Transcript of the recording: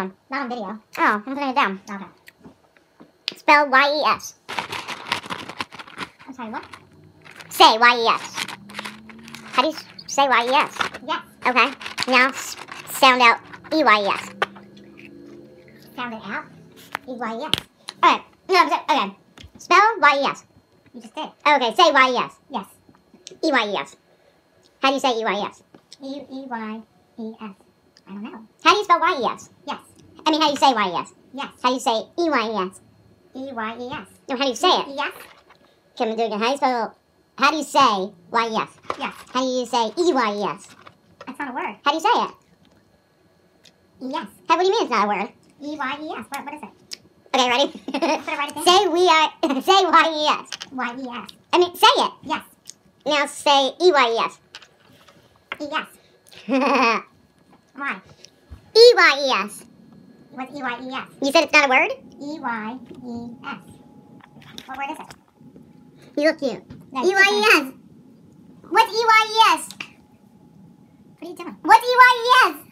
phone? Not on video. Oh, I'm putting it down. Okay. Spell Y-E-S. I'm sorry, what? Say Y-E-S. How do you say Y-E-S? Yes. Okay. Now sound out E E-Y-E-S. Sound it out. E-Y-E-S. Okay. No, I'm sorry. Okay. Spell Y-E-S. You just did. Okay, say Y-E-S. Yes. E-Y-E-S. How do you say E-Y-E-S? E-E-Y-E-S. I don't know. How do you spell Y-E-S? Yes. I mean, how do you say Y-E-S? Yes. How do you say E-Y-E-S? E-Y-E-S. No, how do you say it? Yes. Can we do it again? How do you spell, how do you say Y-E-S? Yes. How do you say E-Y-E-S? That's not a word. How do you say it? Yes. How, what do you mean it's not a word? E-Y-E-S. What, what is it? Okay, ready? Right say we are, say Y-E-S. Y-E-S. I mean, say it. Yes. Now say E-Y-E-S. E-yes. Why? E-Y-E-S. What's E-Y-E-S? You said it's not a word? E-Y-E-S. What word is it? You look cute. No, you E-Y-E-S. What's E-Y-E-S? What are you doing? What's E-Y-E-S? What are these? What am I pointing to? Wrinkles.